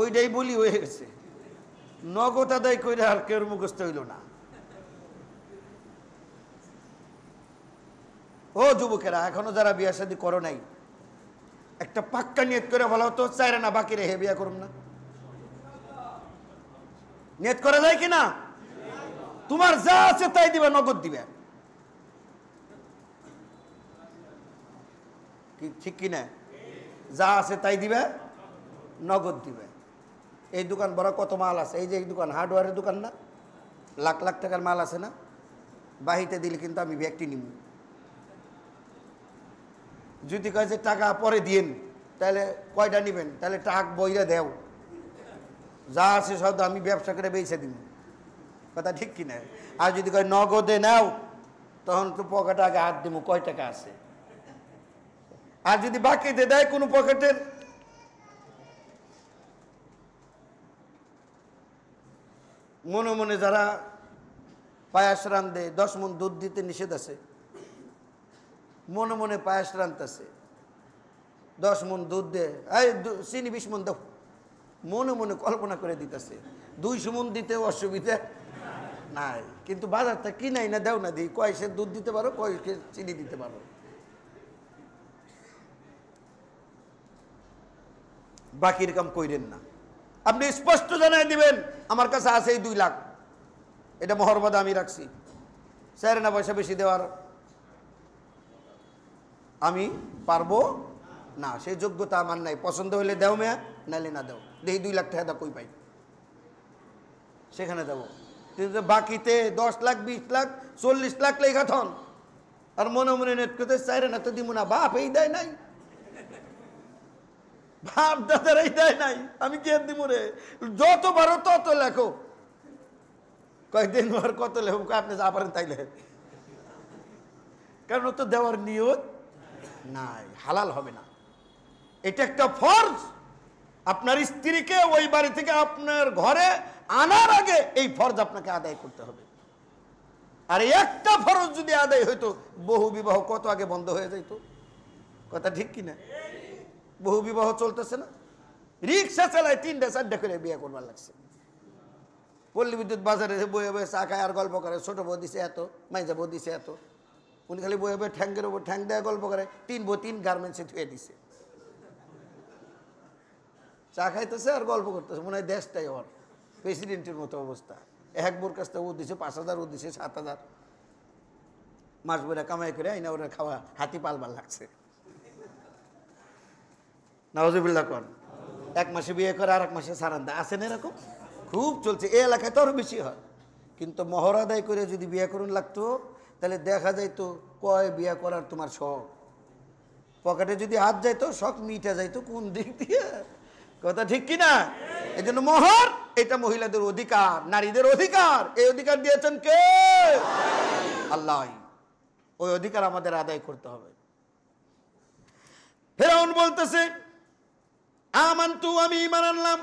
ওইটাই বলি হয়ে গেছে। নগদ আদায় করে আর কেউ মুখস্থ হইল না। ও যুবকেরা, এখনও যারা বিয়া শাদী করো নাই, একটা পাক্কা নিয়ত করে বলা হতো চাইরে না বাকি রেহে বিয়া করুম না। নিয়ত করা যায় কি না? তোমার যা আছে তাই দিবে, নগদ দিবে। ঠিক কি না? যা আছে তাই দিবে, নগদ দিবে। এই দোকান বড় কত মাল আছে? এই যে এই দোকান হার্ডওয়্যারের দোকান না? লাখ লাখ টাকার মাল আছে না? বাহিতে দিলে কিন্তু আমি ব্যক্তি নিব যদি কয় যে টাকা পরে দিয়েন, তাহলে কয়টা নেবেন? তাহলে টাক বইরা দেও। যা আছে সব আমি ব্যবসা করে বেঁচে দিব কথা ঠিক কিনা আর যদি কয় নগদে নাও, তখন তো পকেটে আগে হাত দিব কয় টাকা আছে? আর যদি বাকিতে দেয় কোনো পকেটের মনে মনে যারা পায়াস রান্ধে দশ মন দুধ দিতে নিষেধ আছে। মনে মনে পায়াস রান্ধতেছে দশ মন দুধ দে, এই চিনি বিশ মন দাও। মনে মনে কল্পনা করে দিতেছে। দুইশো মন দিতে অসুবিধা নাই। কিন্তু বাজারটা কি নাই না, দেও না দিই কয় সে দুধ দিতে পারো, কয় চিনি দিতে পারো। বাকির কাম কইরেন না। আপনি স্পষ্ট জানাই দিবেন, আমার কাছে আছে এই দুই লাখ। এটা মহরবাদা আমি রাখছি। স্যার, না, পয়সা বেশি দেওয়ার আমি পারব না সেই যোগ্যতা আমার নাই। পছন্দ হলে দেও মেয়া, নাইলে না দেও। দেখি দুই লাখ টাকা কই পাই? সেখানে দেবো। কিন্তু বাকিতে দশ লাখ, বিশ লাখ, চল্লিশ লাখ লেখা থন। আর মনে মনে নেট করতে চাইরে না, তো দিব না। বাপ, এই দেয় নাই। বাপ দাদারাই দেয় নাই। আমি কে দিব রে। যত পারো তত লেখো। কয়েকদিন পর কত লেখো আপনি যা পারেন তাই লেখেন। কারণ তো দেওয়ার নিয়ত নাই, হালাল হবে না। এটা একটা ফরজ। আপনার স্ত্রীকে ওই বাড়ি থেকে আপনার ঘরে আনার আগে এই ফরজ আপনাকে আদায় করতে হবে। আর একটা ফরজ যদি আদায় হইতো, বহু বিবাহ কত আগে বন্ধ হয়ে যেত কথা ঠিক কিনা? বহু বিবাহ চলতেছে না। রিক্সা চালায় তিনটা, চারটা করে বিয়ে করবার লাগছে। পল্লী বিদ্যুৎ বাজারে বয়ে বয়ে চা খায় আর গল্প করে। ছোট বউ দিছে এত, মাইজা বউ দিছে এত। উনি খালি বয়ে বয়ে ঠ্যাঙ্গের উপর ঠ্যাং দেয় গল্প করে। তিন বউ তিন গার্মেন্টসে ধুয়ে দিছে। চা খাইতেছে আর গল্প করতেছে। মনে হয় দেশটাই ওর। প্রেসিডেন্টের মতো অবস্থা। এক বোর কাছ থেকে ও দিছে, পাঁচ হাজার ও দিছে, সাত হাজার। মাস বইরা কামাই করে আইনা ওরা খাওয়া হাতি পালবার লাগছে। নওয়াজবিল্লা কন এক মাসে বিয়ে করে আর এক মাসে সারান দেয় আসেন এরকম? খুব চলছে। এই এলাকায় তো আরও বেশি হয়। কিন্তু মহর আদায় করে যদি বিয়ে করুন লাগতো, তাহলে দেখা যাইতো কয় বিয়ে করার তোমার শখ? পকেটে যদি হাত যাইতো, শখ মিটে যাইতো কোন দিক দিয়ে? কথা ঠিক কি না এই জন্য মহর, এটা মহিলাদের অধিকার, নারীদের অধিকার। এই অধিকার দিয়েছেন কে? আল্লাহ। ওই অধিকার আমাদের আদায় করতে হবে। ফেরাউন বলতেছে আমান্তু আমি ইমান আনলাম